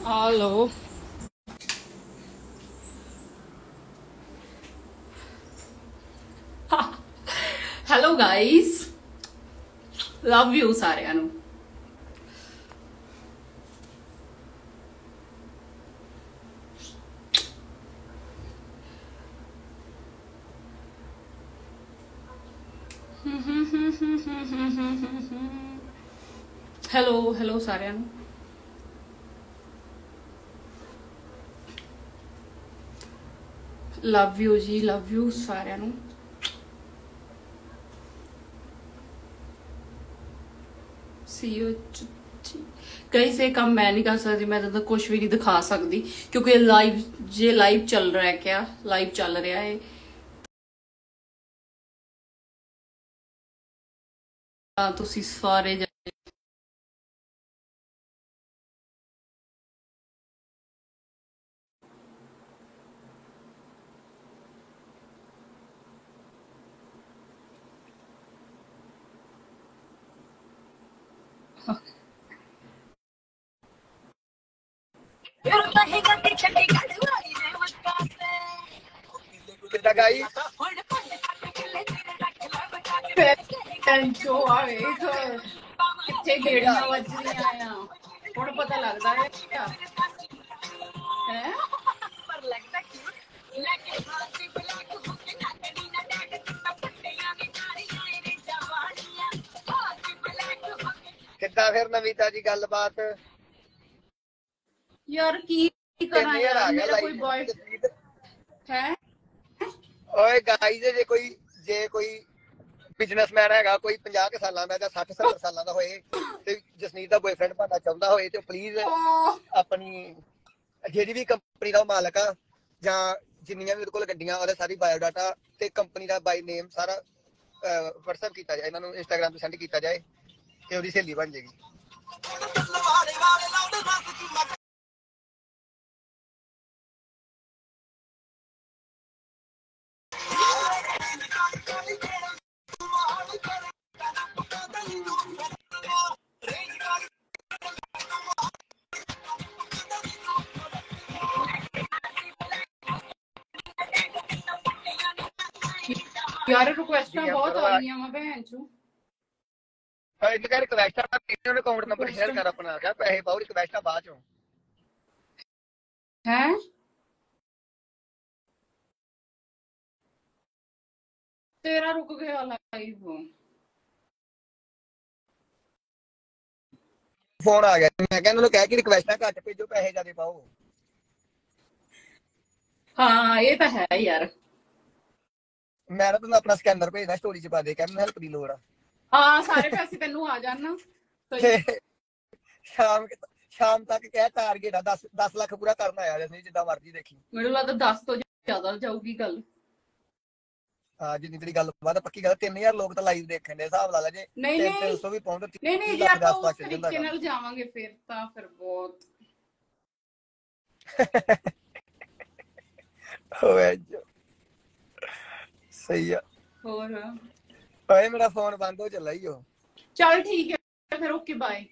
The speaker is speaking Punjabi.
Hello. Hello guys love you ਸਾਰਿਆਂ ਨੂੰ ਹੈਲੋ ਹੈਲੋ ਸਾਰਿਆਂ ਨੂੰ ਲਵ ਯੂ ਜੀ ਲਵ ਯੂ ਸਾਰਿਆਂ ਨੂੰ। ਸੀ ਯੂ ਕਈ ਸੇ ਕੰਮ ਮੈਂ ਨਹੀਂ ਕਰ ਸਕਦੀ, ਮੈਂ ਤਾਂ ਕੁਝ ਵੀ ਨਹੀਂ ਦਿਖਾ ਸਕਦੀ, ਕਿਉਂਕਿ ਲਾਈਵ ਜੇ ਲਾਈਵ ਚੱਲ ਰਿਹਾ ਹੈ ਕਿਆ ਲਾਈਵ ਚੱਲ ਰਿਹਾ ਹੈ ਤੁਸੀਂ ਸਾਰੇ ਜਣੇ ਫਿਰ ਨਹੀਂ ਗੱਡੀ ਛੱਡੀ ਕੜਵਾਈ ਨੇ ਮੱਕਾ ਤੇ ਕਿੱਦਾਂ ਗਾਈ ਹੁਣ ਪੰਡ ਕੱਟ ਕਿੱਲੇ ਤੇਰੇ ਰੱਖ ਲੈ ਬਚਾ ਕੇ ਟੈਂਚੋ ਆਵੇ ਕਿੱਥੇ ਗੇੜੀਆਂ ਵੱਜਦੀਆਂ ਆ ਹੁਣ ਪਤਾ ਲੱਗਦਾ ਹੈ? ਕਿਆ ਹੈ ਪਰ ਲੱਗਦਾ ਕਿ ਲੈ ਕੇ ਕਿੱਦਾਂ ਫਿਰ ਨਵੀਂ ਤਾਜੀ ਗੱਲਬਾਤ। ਯਾਰ ਕੀ ਕਰਾਂ ਯਾਰ? ਮੇਰਾ ਕੋਈ ਬॉय ਹੈ? ਓਏ ਗਾਈ ਜੇ ਕੋਈ ਜੇ ਕੋਈ ਬਿਜ਼ਨਸਮੈਨ ਹੈਗਾ ਕੋਈ 50 ਕੁ ਸਾਲਾਂ ਦਾ ਜਾਂ 60 70 ਸਾਲਾਂ ਦਾ ਹੋਏ ਤੇ ਜਸਨੀਤ ਦਾ ਬॉयਫ੍ਰੈਂਡ ਬਣਨਾ ਚਾਹੁੰਦਾ ਹੋਏ ਤੇ ਪਲੀਜ਼ ਆਪਣੀ ਜਿਹੜੀ ਵੀ ਕੰਪਨੀ ਦਾ ਮਾਲਕ ਆ ਜਾਂ ਜਿੰਨੀਆਂ ਵੀ ਉਹਦੇ ਕੋਲ ਗੱਡੀਆਂ ਉਹਦਾ ਸਾਰੀ ਬਾਇਓਡਾਟਾ ਤੇ ਕੰਪਨੀ ਦਾ ਬਾਈ ਨੇਮ ਸਾਰਾ WhatsApp ਕੀਤਾ ਜਾਏ ਇਹਨਾਂ ਨੂੰ Instagram ਤੇ ਸੈਂਡ ਕੀਤਾ ਜਾਏ। ਤੇ ਉਹਦੀ ਸਹੇਲੀ ਬਣ ਜਾਏਗੀ ਯਾਰ ਰਿਕੁਐਸਟਾਂ ਬਹੁਤ ਪਰ ਆ ਰਹੀਆਂ ਵਾ ਭੈਣ ਚੋ ਹਾਂ ਇਹ ਕਹਿ ਰਿਕਵੈਸਟ ਆ ਇਹਨਾਂ ਅਕਾਊਂਟ ਨੰਬਰ ਸ਼ੇਅਰ ਕਰ ਆਪਣਾ। ਕਿਆ ਪੈਸੇ ਪਾਓ ਰਿਕਵੈਸਟ ਆ ਬਾਅਦ ਚੋਂ। ਹੈ? ਤੇਰਾ ਰੁਕ ਗਿਆ ਲਾਈਵ ਫੋਨ ਆ ਗਿਆ ਮੈਂ ਕਹਿੰਦਾ ਉਹਨੂੰ ਕਹਿ ਕੇ ਰਿਕਵੈਸਟਾਂ ਘੱਟ ਭੇਜੋ ਪੈਸੇ ਜ਼ਿਆਦਾ ਪਾਓ। ਹਾਂ ਇਹ ਤਾਂ ਹੈ ਯਾਰ। ਮੈਂ ਨਾ ਤੁਹਾਨੂੰ ਆਪਣਾ ਸਕੈਨਰ ਭੇਜਦਾ ਸਟੋਰੀ 'ਚ ਪਾ ਦੇ। ਕਹਿੰਦਾ ਹੈਲਪ ਦੀ ਲੋੜ ਆ। ਹਾਂ ਸਾਰੇ ਪੈਸੇ ਤੈਨੂੰ ਆ ਜਾਣ ਤੇ ਸ਼ਾਮ ਸ਼ਾਮ ਤੱਕ ਕਹਿ ਟਾਰਗੇਟ ਆ 10 10 ਲੱਖ ਪੂਰਾ ਕਰਨ ਆਇਆ ਜਸਨੀ ਜਿੱਦਾਂ ਮਰਜ਼ੀ ਦੇਖੀ। ਮੈਨੂੰ ਲੱਗਦਾ 10 ਤੋਂ ਜ਼ਿਆਦਾ ਜਾਊਗੀ ਗੱਲ ਆ ਜਿੰਨੀ ਤੇਰੀ ਗੱਲ ਬਾਤ ਪੱਕੀ ਗੱਲ 3000 ਲੋਕ ਤਾਂ ਲਾਈਵ ਦੇਖਣ ਦੇ ਹਿਸਾਬ ਲਾ ਲੈ ਜੇ। ਨਹੀਂ ਨਹੀਂ। 300 ਵੀ ਪਹੁੰਚ ਨਹੀਂ ਨਹੀਂ ਜੇ ਆਪਾਂ ਉਸ ਤਰੀਕੇ ਨਾਲ ਜਾਵਾਂਗੇ ਫਿਰ ਤਾਂ ਫਿਰ ਬਹੁਤ। ਹੋਵੇ ਜੋ। ਸਹੀ ਆ। ਹੋਰ? ਓਏ ਮੇਰਾ ਫੋਨ ਬੰਦ ਹੋ ਚੱਲਾ ਈ ਓ। ਚਲ ਠੀਕ ਹੈ ਫਿਰ ਓਕੇ ਬਾਏ